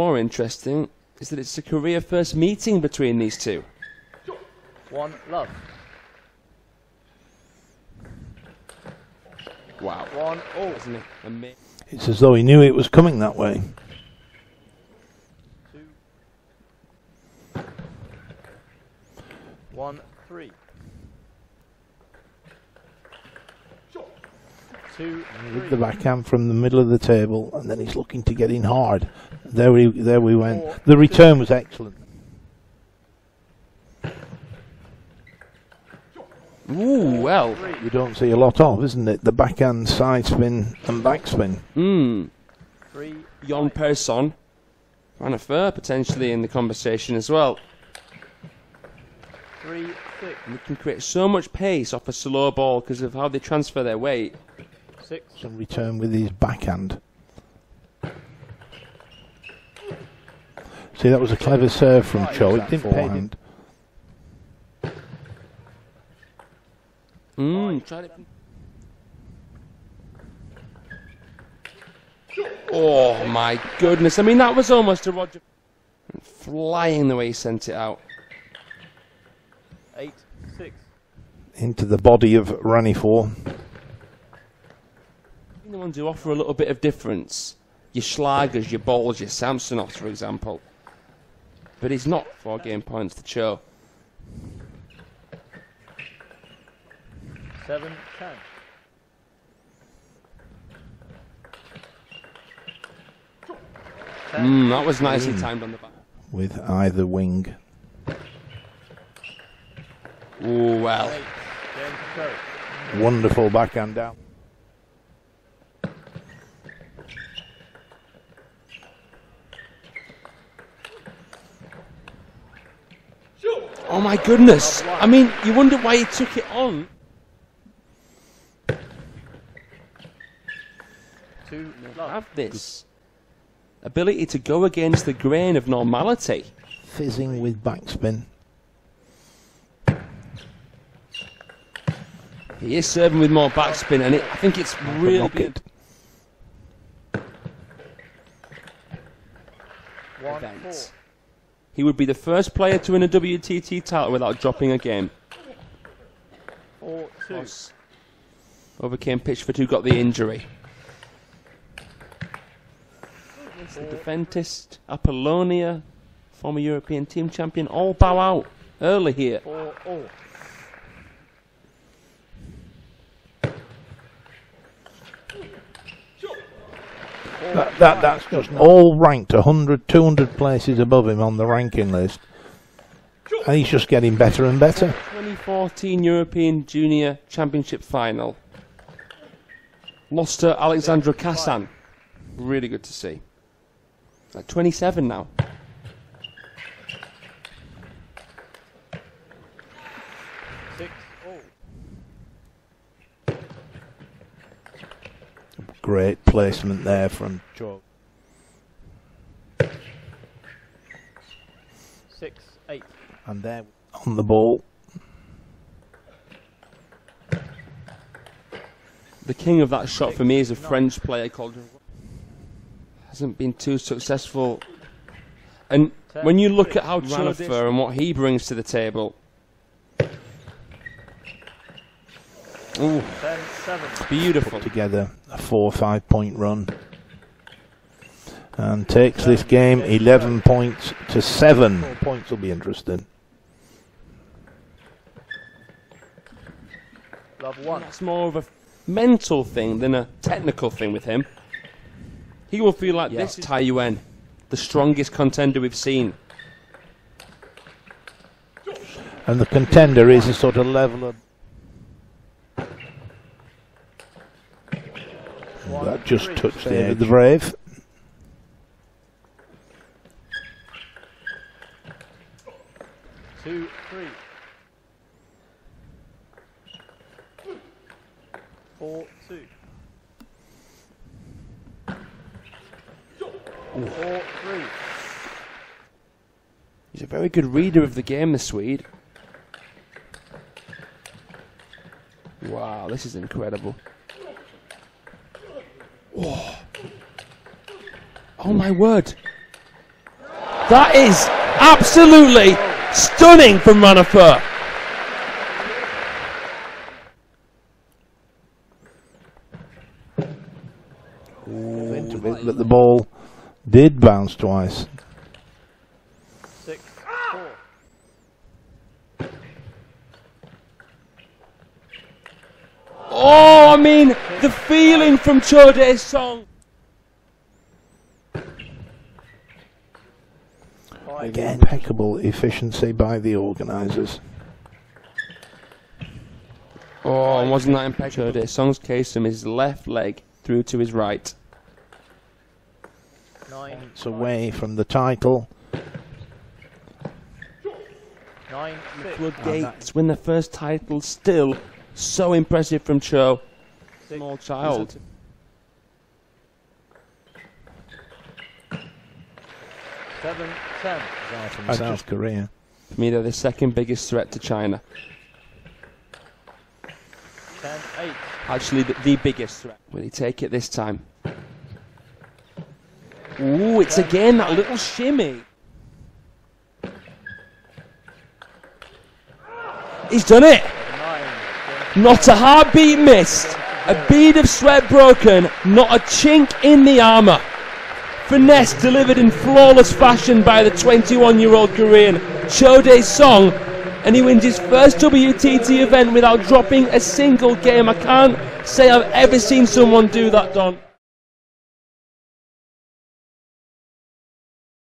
more interesting is that it's a career first meeting between these two. One love. Wow. One all. Isn't it amazing? It's as though he knew it was coming that way. Two. One three. Two With three. the backhand from the middle of the table, and then he's looking to get in hard. There we, there we went. The return was excellent. Ooh, well. You don't see a lot of, isn't it? The backhand side spin and backspin. Hmm. Three. Jon Persson. Ranefur potentially in the conversation as well. Three six. And they can create so much pace off a slow ball because of how they transfer their weight. Six. And return with his backhand. See, that was a clever serve from Cho. It didn't pay. Mm, tried it. Oh my goodness! I mean, that was almost a Roger flying the way he sent it out. Eight six. Into the body of Ranefur. The ones who offer a little bit of difference, your Schlagers, your Bolls, your Samsonovs, for example. But he's not four game points to show. Seven ten. Ten. Mm, that was nicely timed on the back. with either wing. Oh well. Eight. Wonderful backhand down. Oh my goodness! I mean, you wonder why he took it on. To. Have this ability to go against the grain of normality. Fizzing with backspin. He is serving with more backspin, and it, I think it's really Rocket. good. One events. He would be the first player to win a WTT title without dropping a game. four. Two. Overcame Pitchford, who got the injury. Against the defendist, Apollonia, former European team champion, all bow out early here. That, that, that's just all ranked 100, 200 places above him on the ranking list. And he's just getting better and better. 2014 European Junior Championship final. Lost to Alexandre Cassin. Really good to see. At 27 now. Six all. Great placement there from Cho. Six eight. And there on the ball. The king of that shot for me is a French player called. Hasn't been too successful. And when you look at how Ranefur and what he brings to the table. Ooh, Ten seven. beautiful. together a four or five point run and takes this game 11 points to 7 Four points will be interesting Love one. That's more of a mental thing than a technical thing with him. He will feel like this Tai Yuan, the strongest contender we've seen. and the contender is a sort of level of that just touched the edge of the brave Two three. Four two. Four three. He's a very good reader of the game, the Swede. Wow, this is incredible. Oh, oh my word. That is absolutely stunning from Ranefur. into it, but the ball did bounce twice. Six, four. Oh, I mean, the feeling from Cho Daeseong. Again, impeccable efficiency by the organisers. Oh, and wasn't that impeccable? Cho Daeseong's case from his left leg through to his right. nine, It's away from the title. nine, six, Floodgates win their first title still. So impressive from Cho. Small child. seven, ten. from South Korea. For me, they're the second biggest threat to China. Ten, eight. Actually, the, the biggest threat. Will he take it this time? Ooh, it's again that little shimmy. He's done it. Not a heartbeat missed. A bead of sweat broken. Not a chink in the armour. Finesse delivered in flawless fashion by the 21 year old Korean. Cho Daeseong. And he wins his first WTT event without dropping a single game. I can't say I've ever seen someone do that, Don.